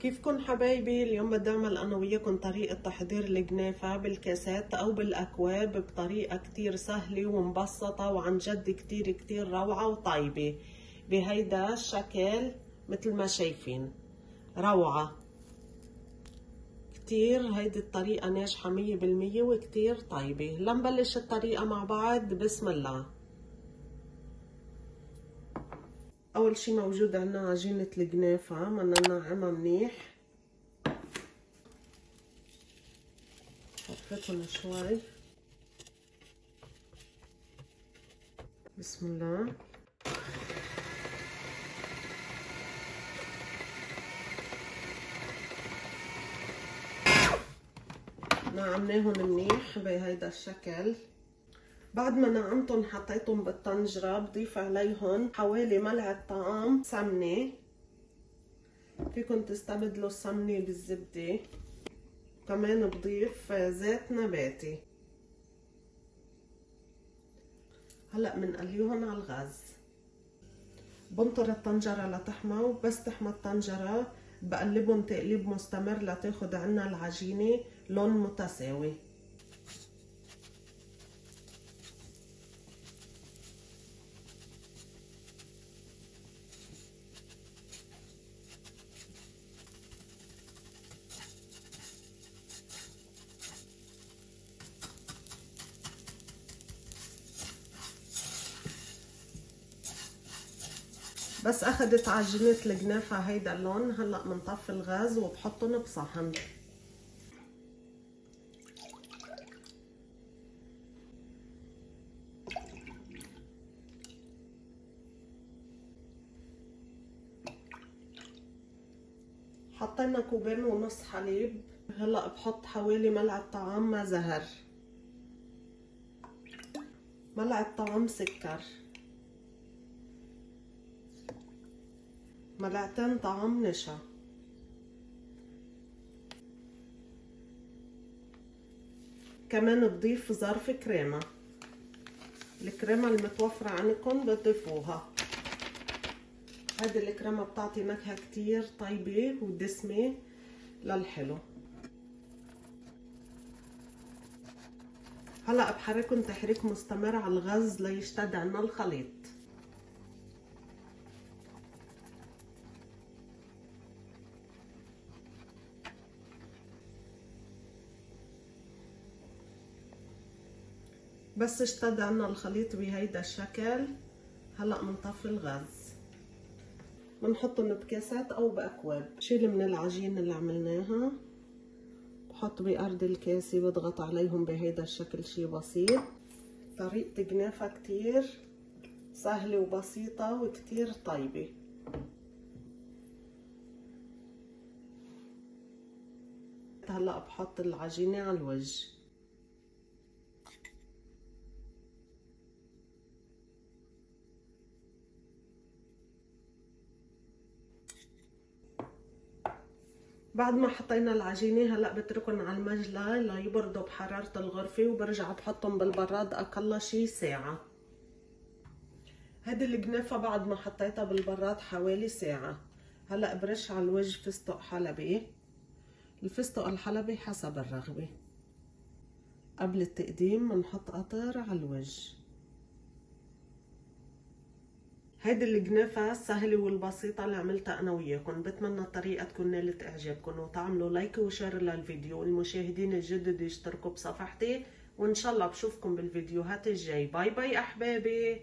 كيفكن حبايبي اليوم بدي اعمل أنا وياكم طريقة تحضير الجنافة بالكاسات أو بالأكواب بطريقة كتير سهلة ومبسطة وعن جد كتير كتير روعة وطيبة. بهيدا الشكل مثل ما شايفين. روعة. كتير هيدي الطريقة ناجحة مية بالمية وكتير طيبة. لنبلش الطريقة مع بعض. بسم الله. أول شي موجود عنا عجينة الجنافة بدنا ننعمها منيح. حطيتهم شوي بسم الله. نعمناهم منيح بهيدا الشكل. بعد ما نعمتهم حطيتهم بالطنجرة بضيف عليهم حوالي ملعقة طعام سمنة. فيكن تستبدلوا السمنة بالزبدة. كمان بضيف زيت نباتي. هلأ منقليهم على الغاز. بنطر الطنجرة لتحمى وبس تحمى الطنجرة. بقلبهم تقليب مستمر لتاخد عنا العجينة لون متساوي. بس اخدت عجينة الجنافة هيدا اللون هلأ بنطفي الغاز وبحطهم بصحن. حطينا كوبين ونص حليب. هلأ بحط حوالي ملعقة طعام ما زهر ملعقة طعام سكر. ملعقتين طعام نشا. كمان بضيف ظرف كريمة. الكريمة المتوفرة عندكم بتضيفوها. هذه الكريمة بتعطي نكهة كتير طيبة ودسمة للحلو. هلا بحركهم تحريك مستمر على الغاز ليشتد عنا الخليط. بس اشتد عنا الخليط بهيدا الشكل. هلا منطفي الغاز. بنحطهم بكاسات أو بأكواب. شيل من العجين اللي عملناها. بحط بأرض الكاسة بضغط عليهم بهيدا الشكل شي بسيط. طريقة جنافة كتير سهلة وبسيطة وكتير طيبة. هلا بحط العجينة على الوجه. بعد ما حطينا العجينة هلأ بتركن على المجلى ليبردوا بحرارة الغرفة وبرجع بحطهم بالبراد. أقل شي ساعة. هيدي الكنافة بعد ما حطيتها بالبراد حوالي ساعة. هلأ برش على الوجه فستق حلبي الفستق الحلبي حسب الرغبة. قبل التقديم بنحط قطر على الوجه. هيدي الكنافة السهلة والبسيطة اللي عملتها أنا وياكم بتمنى الطريقة تكون نالت إعجابكم وتعملوا like و share للفيديو. والمشاهدين الجدد يشتركوا بصفحتي. وإن شاء الله بشوفكم بالفيديوهات الجاي. باي باي أحبابي.